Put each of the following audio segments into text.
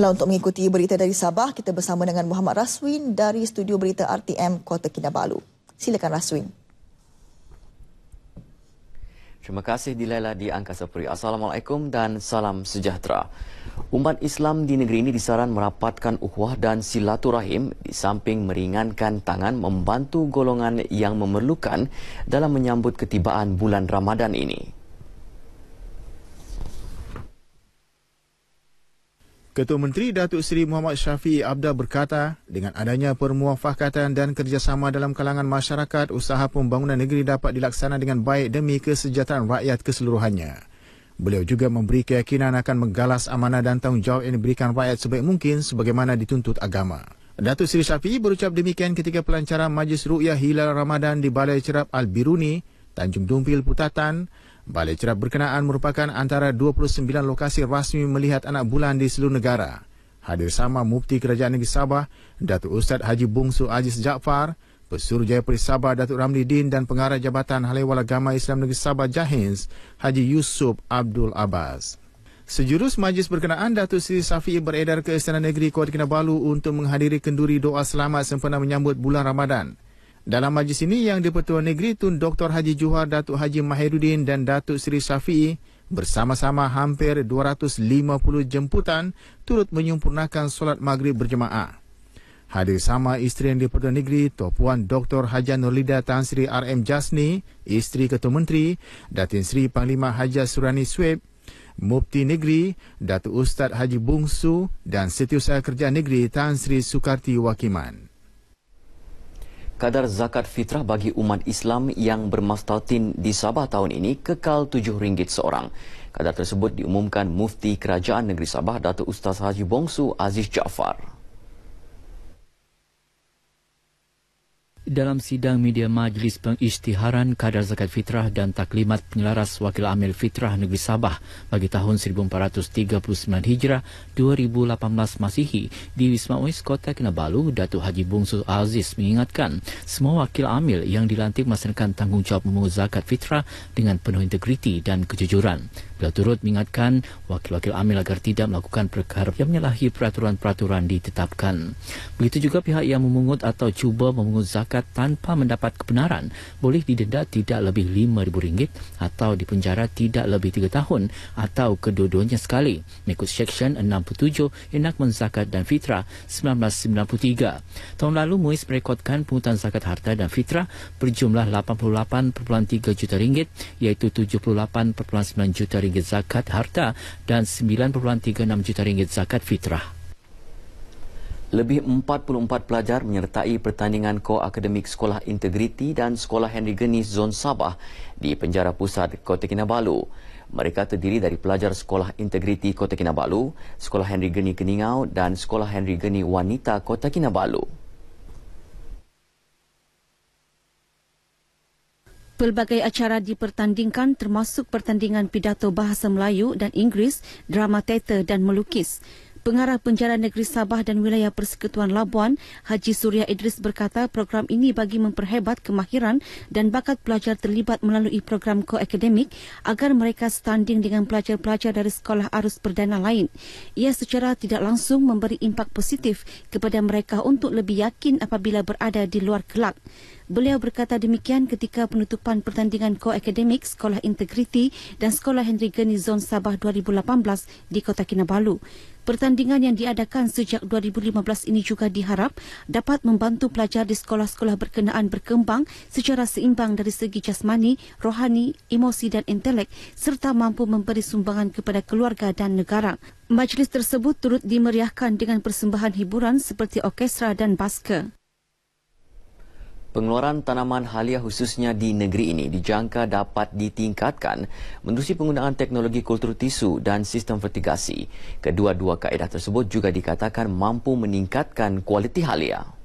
Baiklah untuk mengikuti berita dari Sabah, kita bersama dengan Muhammad Raswin dari studio berita RTM Kota Kinabalu. Silakan Raswin. Terima kasih Dilaila di Angkasa Puri. Assalamualaikum dan salam sejahtera. Umat Islam di negeri ini disaran merapatkan ukhuwah dan silaturahim di samping meringankan tangan membantu golongan yang memerlukan dalam menyambut ketibaan bulan Ramadan ini. Ketua Menteri Datuk Seri Muhammad Syafiee Abda berkata, dengan adanya permuafakatan dan kerjasama dalam kalangan masyarakat, usaha pembangunan negeri dapat dilaksana dengan baik demi kesejahteraan rakyat keseluruhannya. Beliau juga memberi keyakinan akan menggalas amanah dan tanggungjawab yang diberikan rakyat sebaik mungkin sebagaimana dituntut agama. Datuk Seri Syafiee berucap demikian ketika pelancaran Majlis Ru'yah Hilal Ramadan di Balai Cerap Al-Biruni, Tanjung Dumpil, Putatan, Balai Cerap berkenaan merupakan antara 29 lokasi rasmi melihat anak bulan di seluruh negara. Hadir sama Mufti Kerajaan Negeri Sabah, Datuk Ustaz Haji Bungsu Aziz Jaafar, Pesuruhjaya Polis Sabah Datuk Ramli Din dan Pengarah Jabatan Haliwal Agama Islam Negeri Sabah Jahins, Haji Yusuf Abdul Abbas. Sejurus majlis berkenaan Datuk Seri Safi beredar ke Istana Negeri Kota Kinabalu untuk menghadiri kenduri doa selamat sempena menyambut bulan Ramadan. Dalam majlis ini yang di-Pertuan Negeri Tun Dr. Haji Juhar Datuk Haji Mahiruddin dan Datuk Seri Syafi'i bersama-sama hampir 250 jemputan turut menyempurnakan solat maghrib berjemaah. Hadir sama isteri yang di-Pertuan Negeri Tuan Dr. Haji Nurlida Tan Sri RM Jasni, isteri Ketua Menteri, Datin Sri Panglima Haji Surani Sweb, Mufti Negeri, Datuk Ustaz Haji Bungsu dan Setiausaha Kerja Negeri Tan Sri Sukarti Wakiman kadar zakat fitrah bagi umat Islam yang bermastautin di Sabah tahun ini kekal RM7 seorang. Kadar tersebut diumumkan Mufti Kerajaan Negeri Sabah Datuk Ustaz Haji Bongsu Aziz Jaafar. Dalam sidang media Majlis Pengisytiharan Kadar Zakat Fitrah dan Taklimat Penyelaras Wakil Amil Fitrah Negeri Sabah bagi tahun 1439 Hijrah 2018 Masihi di Wisma Uis Kota Kinabalu, Datuk Haji Bungsu Aziz mengingatkan semua wakil amil yang dilantik melaksanakan tanggungjawab memungut zakat fitrah dengan penuh integriti dan kejujuran. Beliau turut mengingatkan wakil-wakil amil agar tidak melakukan perkara yang menyalahi peraturan-peraturan ditetapkan. Begitu juga pihak yang memungut atau cuba memungut zakat tanpa mendapat kebenaran boleh didenda tidak lebih RM5,000 atau dipenjara tidak lebih 3 tahun atau kedua-duanya sekali mengikut Seksyen 67 Enakmen Zakat dan Fitrah 1993. Tahun lalu MUIS merekodkan pungutan zakat harta dan fitrah berjumlah 88.3 juta ringgit iaitu 78.9 juta ringgit zakat harta dan 9.36 juta ringgit zakat fitrah. Lebih 44 pelajar menyertai pertandingan ko-akademik Sekolah Integriti dan Sekolah Henry Genis Zon Sabah di Penjara Pusat Kota Kinabalu. Mereka terdiri dari pelajar Sekolah Integriti Kota Kinabalu, Sekolah Henry Geni Keningau dan Sekolah Henry Geni Wanita Kota Kinabalu. Pelbagai acara dipertandingkan termasuk pertandingan pidato bahasa Melayu dan Inggeris, drama teater dan melukis. Pengarah Penjara Negeri Sabah dan Wilayah Persekutuan Labuan, Haji Surya Idris berkata program ini bagi memperhebat kemahiran dan bakat pelajar terlibat melalui program koakademik agar mereka standing dengan pelajar-pelajar dari sekolah arus perdana lain. Ia secara tidak langsung memberi impak positif kepada mereka untuk lebih yakin apabila berada di luar kelab. Beliau berkata demikian ketika penutupan pertandingan ko-akademik Sekolah Integriti dan Sekolah Henry Geni Zon Sabah 2018 di Kota Kinabalu. Pertandingan yang diadakan sejak 2015 ini juga diharap dapat membantu pelajar di sekolah-sekolah berkenaan berkembang secara seimbang dari segi jasmani, rohani, emosi dan intelek serta mampu memberi sumbangan kepada keluarga dan negara. Majlis tersebut turut dimeriahkan dengan persembahan hiburan seperti orkestra dan basker. Pengeluaran tanaman halia khususnya di negeri ini dijangka dapat ditingkatkan menerusi penggunaan teknologi kultur tisu dan sistem vertigasi. Kedua-dua kaedah tersebut juga dikatakan mampu meningkatkan kualiti halia.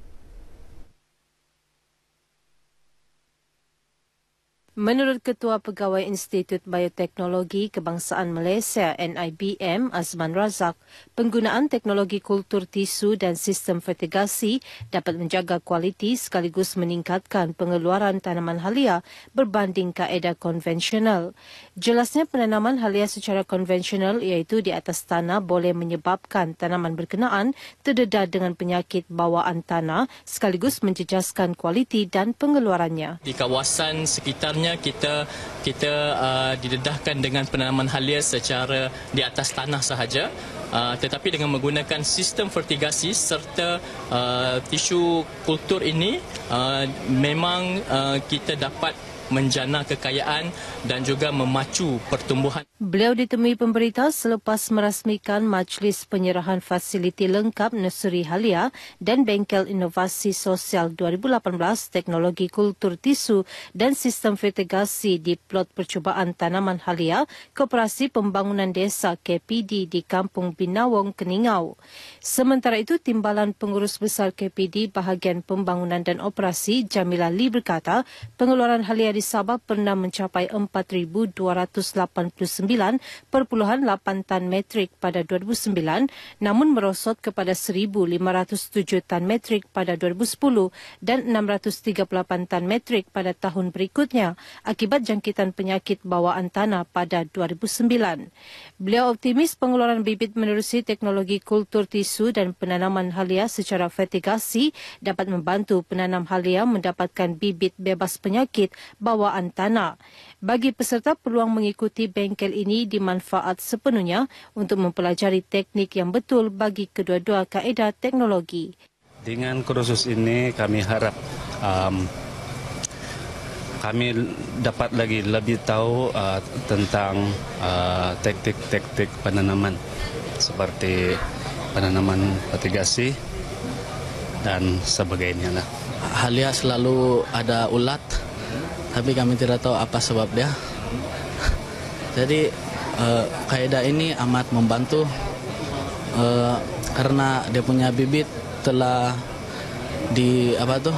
Menurut Ketua Pegawai Institut Bioteknologi Kebangsaan Malaysia NIBM Azman Razak, penggunaan teknologi kultur tisu dan sistem fertigasi dapat menjaga kualiti sekaligus meningkatkan pengeluaran tanaman halia berbanding kaedah konvensional. Jelasnya penanaman halia secara konvensional iaitu di atas tanah boleh menyebabkan tanaman berkenaan terdedah dengan penyakit bawaan tanah sekaligus menjejaskan kualiti dan pengeluarannya. Di kawasan sekitarnya biasanya kita kita uh, didedahkan dengan penanaman halia secara di atas tanah sahaja. Uh, tetapi dengan menggunakan sistem fertigasi serta uh, tisu kultur ini uh, memang uh, kita dapat menjana kekayaan dan juga memacu pertumbuhan. Beliau ditemui pemberita selepas merasmikan Majlis Penyerahan Fasiliti Lengkap Nursery Halia dan Bengkel Inovasi Sosial 2018 Teknologi Kultur Tisu dan Sistem Fertigasi di Plot Percubaan Tanaman Halia Koperasi Pembangunan Desa KPD di Kampung Binawong, Keningau. Sementara itu, Timbalan Pengurus Besar KPD Bahagian Pembangunan dan Operasi Jamila Lee berkata, pengeluaran Halia di Sabah pernah mencapai 4,289.8 tan metrik pada 2009 namun merosot kepada 1,507 tan metrik pada 2010 dan 638 tan metrik pada tahun berikutnya akibat jangkitan penyakit bawaan tanah pada 2009. Beliau optimis pengeluaran bibit menerusi teknologi kultur tisu dan penanaman halia secara fertigasi dapat membantu penanam halia mendapatkan bibit bebas penyakit bawaan tanah. Bagi peserta, peluang mengikuti bengkel ini dimanfaat sepenuhnya untuk mempelajari teknik yang betul bagi kedua-dua kaedah teknologi. Dengan kursus ini kami harap um, kami dapat lagi lebih tahu uh, tentang uh, teknik-teknik penanaman seperti penanaman petigasi dan sebagainya. Halia selalu ada ulat tapi kami tidak tahu apa sebab dia. Jadi uh, kaedah ini amat membantu uh, karena dia punya bibit telah di apa tuh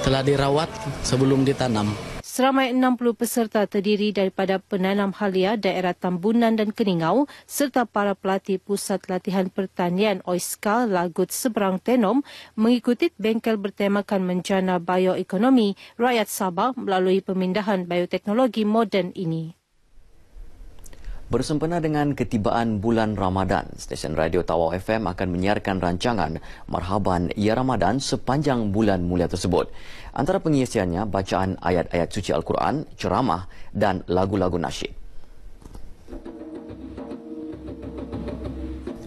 telah dirawat sebelum ditanam. Seramai 60 peserta terdiri daripada penanam halia daerah Tambunan dan Keningau serta para pelatih Pusat Latihan Pertanian OISKA Lagut Seberang Tenom mengikuti bengkel bertemakan menjana bioekonomi rakyat Sabah melalui pemindahan bioteknologi moden ini. Bersempena dengan ketibaan bulan Ramadan, stesen radio Tawau FM akan menyiarkan rancangan Marhaban Ya Ramadan sepanjang bulan mulia tersebut. Antara pengisiannya bacaan ayat-ayat suci Al-Quran, ceramah dan lagu-lagu nasyid.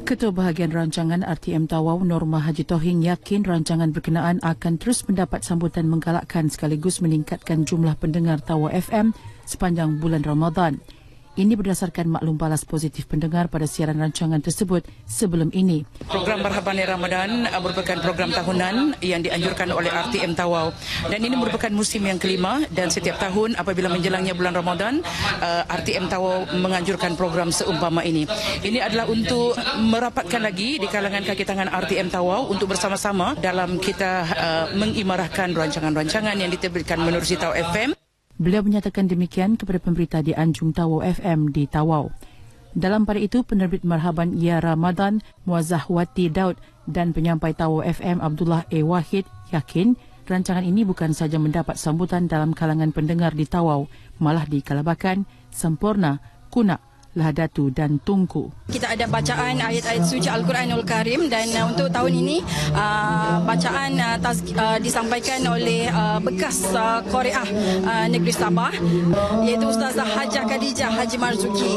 Ketua Bahagian Rancangan RTM Tawau Norma Haji Tohing yakin rancangan berkenaan akan terus mendapat sambutan menggalakkan sekaligus meningkatkan jumlah pendengar Tawau FM sepanjang bulan Ramadan. Ini berdasarkan maklum balas positif pendengar pada siaran rancangan tersebut sebelum ini. Program Marhaban Ramadan uh, merupakan program tahunan yang dianjurkan oleh RTM Tawau. Dan ini merupakan musim yang kelima dan setiap tahun apabila menjelangnya bulan Ramadan, uh, RTM Tawau menganjurkan program seumpama ini. Ini adalah untuk merapatkan lagi di kalangan kaki tangan RTM Tawau untuk bersama-sama dalam kita uh, mengimarahkan rancangan-rancangan yang diterbitkan menerusi Tawau FM. Beliau menyatakan demikian kepada pemberita di Anjung Tawau FM di Tawau. Dalam pada itu, penerbit Marhaban Ya Ramadan, Muazzahwati Daud dan penyampai Tawau FM Abdullah A. Wahid yakin rancangan ini bukan saja mendapat sambutan dalam kalangan pendengar di Tawau, malah di Kalabakan, Sempurna, Kunak, Lahadatu dan Tungku. Kita ada bacaan ayat-ayat suci Al-Quranul Karim dan uh, untuk tahun ini uh, bacaan uh, tas, uh, disampaikan oleh uh, bekas uh, Korea uh, Negeri Sabah iaitu Ustazah Hajah Khadijah Haji Marzuki.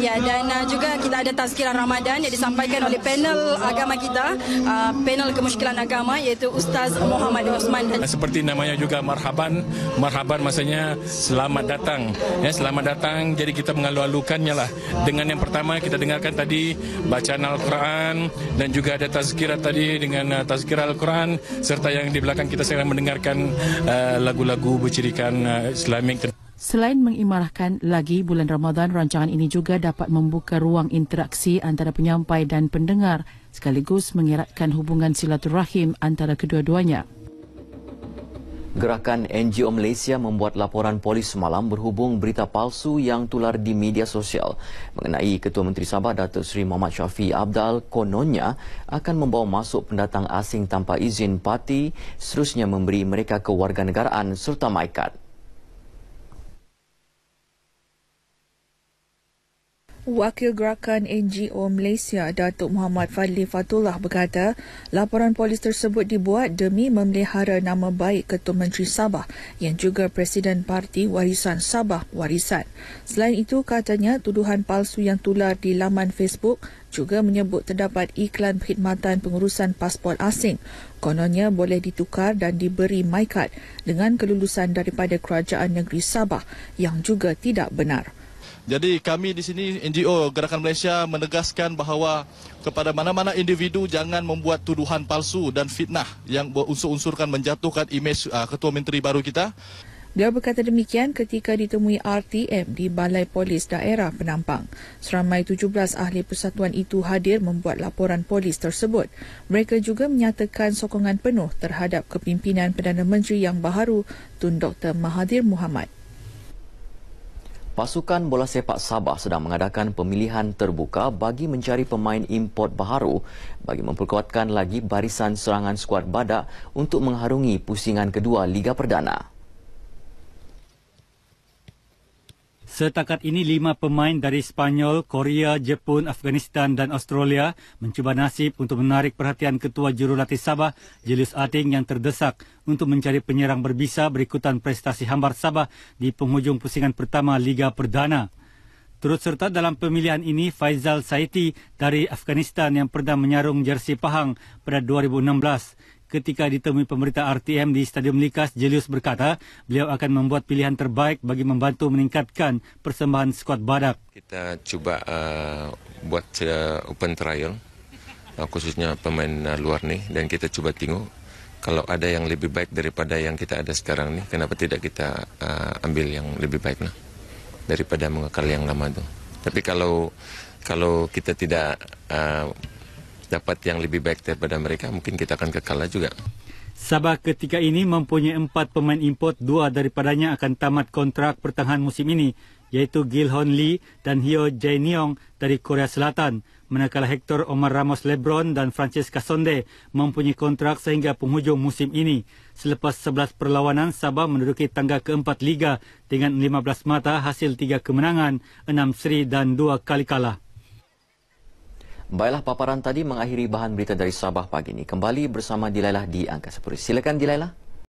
Ya dan uh, juga kita ada tazkirah Ramadan yang disampaikan oleh panel agama kita, uh, panel kemusykilan agama iaitu Ustaz Muhammad Osman. Seperti namanya juga marhaban, marhaban maksudnya selamat datang. Ya, selamat datang jadi kita mengalu-alukannya lah dengan yang pertama kita dengarkan tadi bacaan Al-Quran dan juga ada tazkirah tadi dengan uh, tazkirah Al-Quran serta yang di belakang kita sedang mendengarkan uh, lagu-lagu bercirikan uh, Islamik. Selain mengimarahkan lagi bulan Ramadan, rancangan ini juga dapat membuka ruang interaksi antara penyampai dan pendengar sekaligus mengeratkan hubungan silaturahim antara kedua-duanya. Gerakan NGO Malaysia membuat laporan polis semalam berhubung berita palsu yang tular di media sosial mengenai Ketua Menteri Sabah Datuk Seri Muhammad Syafi Abdal kononnya akan membawa masuk pendatang asing tanpa izin parti seterusnya memberi mereka kewarganegaraan serta maikat. Wakil Gerakan NGO Malaysia Datuk Muhammad Fadli Fatullah berkata, laporan polis tersebut dibuat demi memelihara nama baik Ketua Menteri Sabah yang juga Presiden Parti Warisan Sabah Warisan. Selain itu, katanya tuduhan palsu yang tular di laman Facebook juga menyebut terdapat iklan perkhidmatan pengurusan pasport asing. Kononnya boleh ditukar dan diberi maikat dengan kelulusan daripada Kerajaan Negeri Sabah yang juga tidak benar. Jadi kami di sini NGO Gerakan Malaysia menegaskan bahawa kepada mana-mana individu jangan membuat tuduhan palsu dan fitnah yang berunsur-unsurkan menjatuhkan imej uh, Ketua Menteri baru kita. Dia berkata demikian ketika ditemui RTM di Balai Polis Daerah Penampang. Seramai 17 ahli persatuan itu hadir membuat laporan polis tersebut. Mereka juga menyatakan sokongan penuh terhadap kepimpinan Perdana Menteri yang baharu Tun Dr. Mahathir Mohamad. Pasukan bola sepak Sabah sedang mengadakan pemilihan terbuka bagi mencari pemain import baharu bagi memperkuatkan lagi barisan serangan skuad badak untuk mengharungi pusingan kedua Liga Perdana. Setakat ini lima pemain dari Spanyol, Korea, Jepun, Afghanistan dan Australia mencuba nasib untuk menarik perhatian ketua jurulatih Sabah, Julius Ating yang terdesak untuk mencari penyerang berbisa berikutan prestasi hambar Sabah di penghujung pusingan pertama Liga Perdana. Turut serta dalam pemilihan ini Faizal Saiti dari Afghanistan yang pernah menyarung jersey Pahang pada 2016 ketika ditemui pemerintah RTM di Stadium Likas, Julius berkata beliau akan membuat pilihan terbaik bagi membantu meningkatkan persembahan skuad badak. Kita cuba uh, buat uh, open trial uh, khususnya pemain uh, luar ni dan kita cuba tengok kalau ada yang lebih baik daripada yang kita ada sekarang ni kenapa tidak kita uh, ambil yang lebih baik lah daripada mengekal yang lama tu. Tapi kalau kalau kita tidak uh, dapat yang lebih baik daripada mereka, mungkin kita akan kekalah juga. Sabah ketika ini mempunyai empat pemain import, dua daripadanya akan tamat kontrak pertengahan musim ini, iaitu Gil Hon Lee dan Hyo Jae Nyong dari Korea Selatan. Manakala Hector Omar Ramos Lebron dan Francis Casonde mempunyai kontrak sehingga penghujung musim ini. Selepas 11 perlawanan, Sabah menduduki tangga keempat Liga dengan 15 mata hasil tiga kemenangan, enam seri dan dua kali kalah. Baiklah paparan tadi mengakhiri bahan berita dari Sabah pagi ini. Kembali bersama Dilailah di Angkasa Puri. Silakan Dilailah.